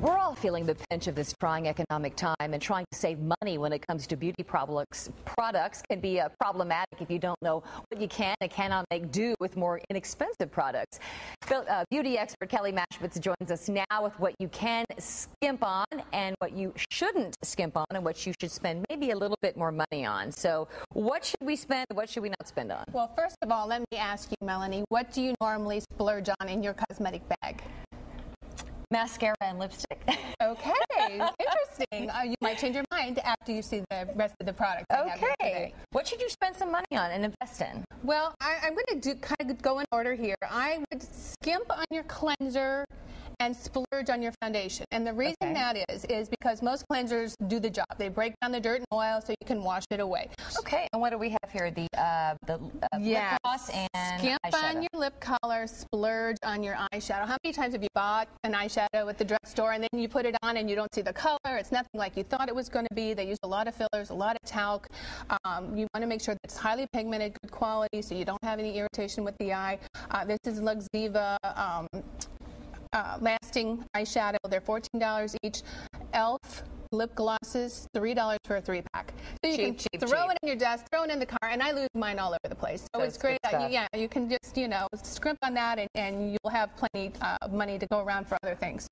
We're all feeling the pinch of this trying economic time and trying to save money when it comes to beauty products. Products can be uh, problematic if you don't know what you can and cannot make do with more inexpensive products. Uh, beauty expert Kelly Mashbitz joins us now with what you can skimp on and what you shouldn't skimp on and what you should spend maybe a little bit more money on. So what should we spend? What should we not spend on? Well, first of all, let me ask you, Melanie, what do you normally splurge on in your cosmetic bag? Mascara and lipstick. okay, interesting. Uh, you might change your mind after you see the rest of the products. Okay. What should you spend some money on and invest in? Well, I, am going to kind of go in order here. I would skimp on your cleanser and splurge on your foundation. And the reason okay. that is, is because most cleansers do the job. They break down the dirt and oil so you can wash it away. Okay, and what do we have here? The, uh, the uh, yes. lip gloss and Skimp eyeshadow. on your lip color, splurge on your eyeshadow. How many times have you bought an eyeshadow at the drugstore and then you put it on and you don't see the color? It's nothing like you thought it was going to be. They use a lot of fillers, a lot of talc. Um, you want to make sure that it's highly pigmented, good quality, so you don't have any irritation with the eye. Uh, this is Luxiva um, uh, lasting eyeshadow. They're $14 each. e.l.f. lip glosses, $3 for a three pack. So you cheap, can cheap, throw cheap. it in your desk, throw it in the car, and I lose mine all over the place. So it's great. You, yeah, you can just, you know, scrimp on that and, and you'll have plenty of uh, money to go around for other things.